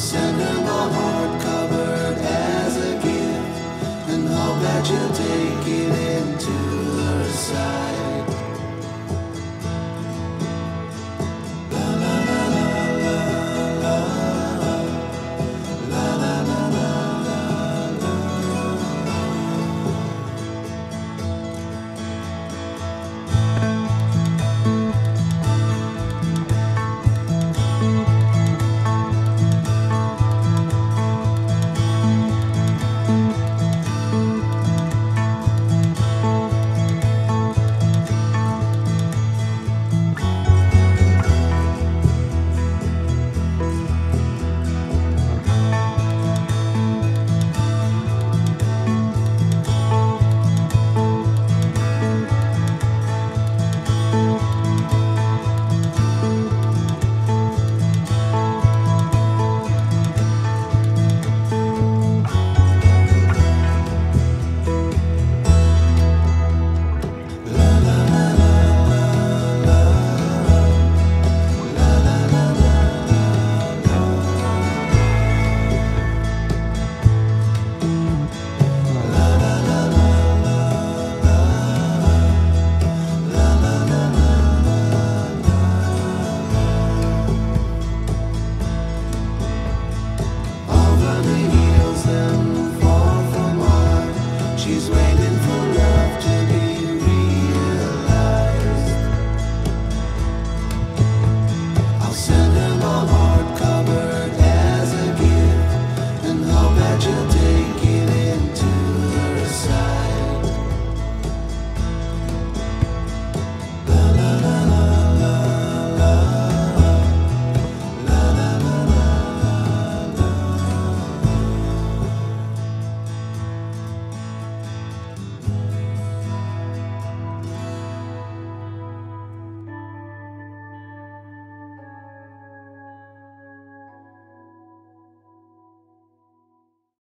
send her